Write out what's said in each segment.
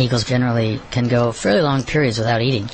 eagles generally can go fairly long periods without eating.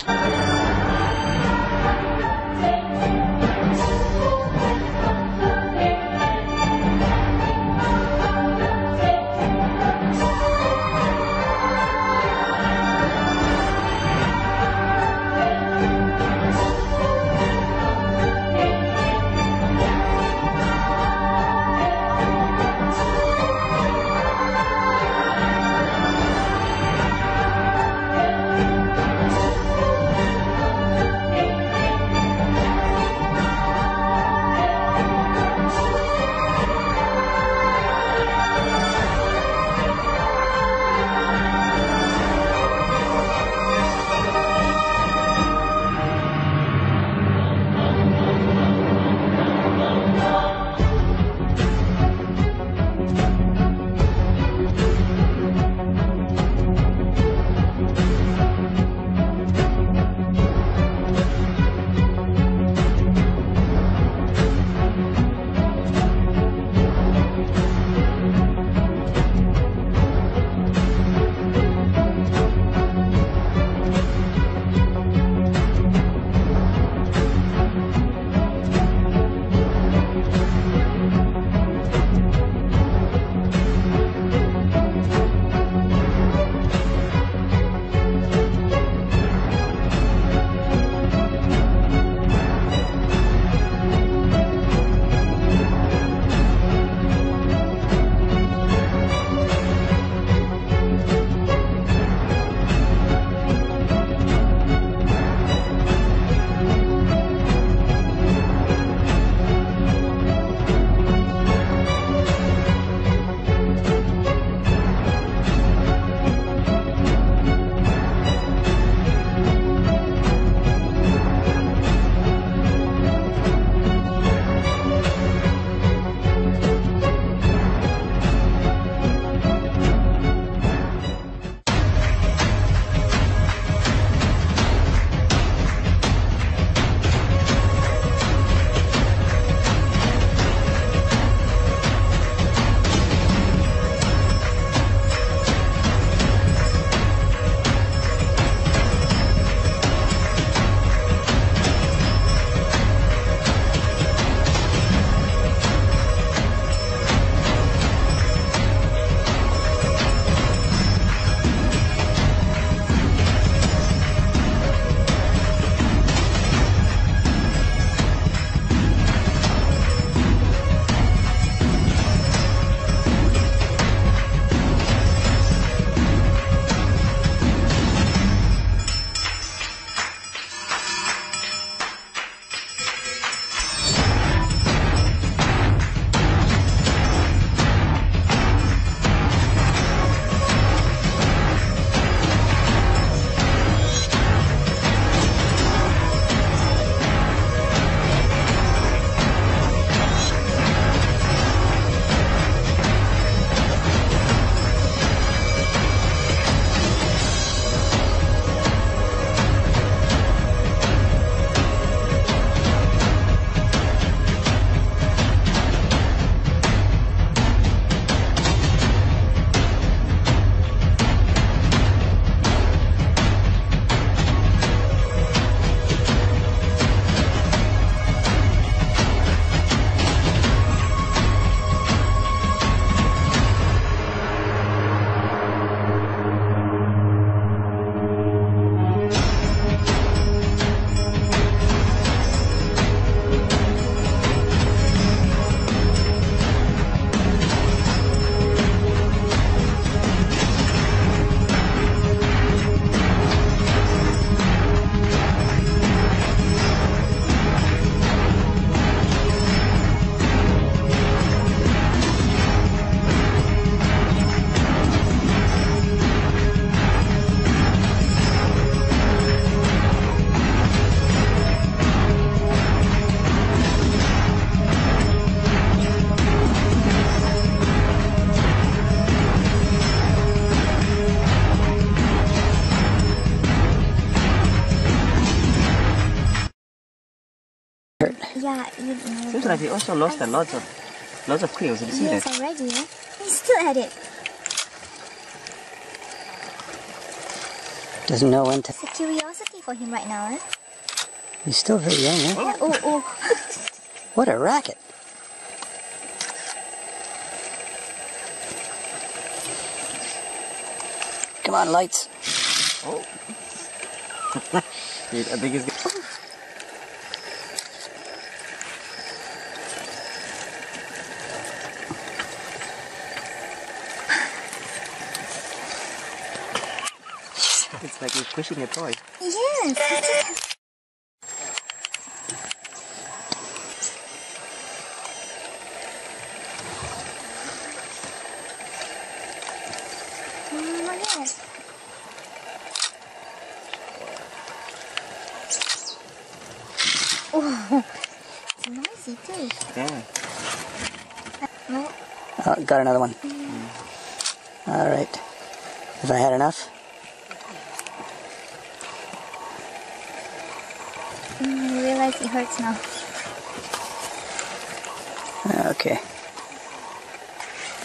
Yeah, you. Seems like he also lost a lot of lots of quills. Did you see Yes, that? already. He's still at it. Doesn't know when to. It's a curiosity for him right now, eh? He's still very young, eh? Yeah, oh, oh. What a racket! Come on, lights. Oh. I think he's It's like you're pushing a toy. Yes. Oh, yes. Oh, it's noisy too. Yeah. No, Oh, got another one. Mm. All right. Have I had enough? mm, I realize it hurts now. Okay.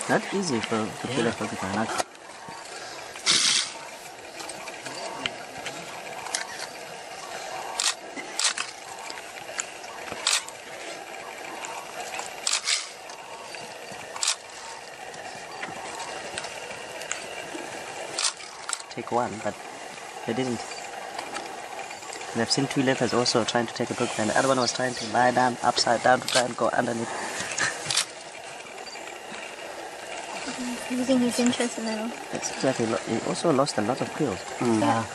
Not easy for to kill a porcupine. Not. Take one, but they didn't. And I've seen two leopards also trying to take a book, and The other one was trying to lie down upside down to try and go underneath. Losing his interest a little. It seems like he, lo- he also lost a lot of quills. Mm. Yeah.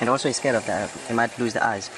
And also he's scared of that. He might lose the eyes.